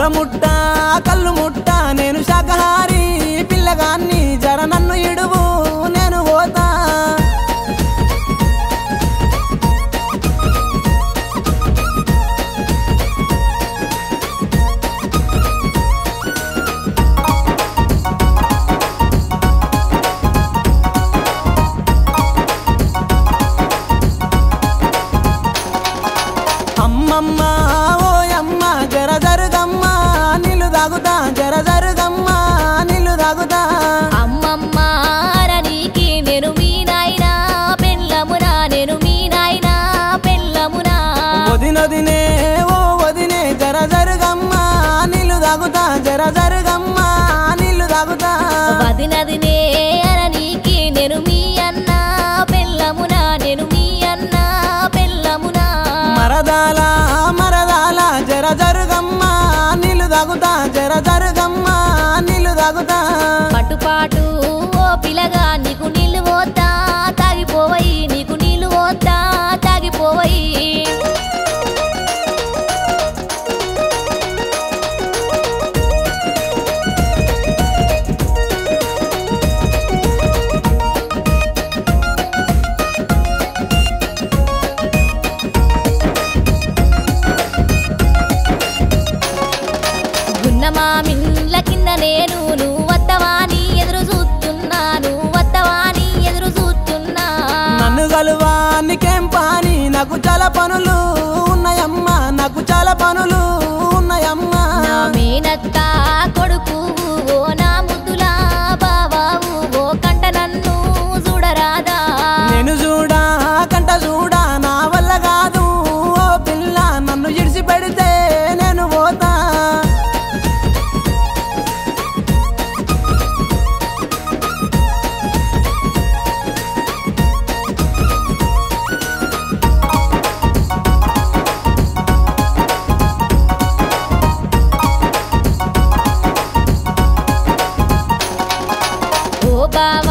புறமுட்டு తాగుతా జర జరుగమ్మ నీళ్ళు తాగుతా. అమ్మమ్మ అరనీకి నేను మీ నాయనా పెళ్ళమునా నేను మీ నాయనా పెళ్ళమునా. వదినొదినే ఓ వదినే జర జరుగమ్మ నీళ్ళు తాగుతా జర జరుగమ్మ నీళ్ళు తాగుతా. వదినదినే అరనీకి నేను మీ అన్న పెళ్ళమునా నేను మీ అన్న పెళ్ళమునా. మరదాల మరదాల జర జరుగమ్మ నీళ్ళు తాగుతా. నీళ్ళు పనులు ఉన్నాయమ్మా నాకు చాలా పనులు bawa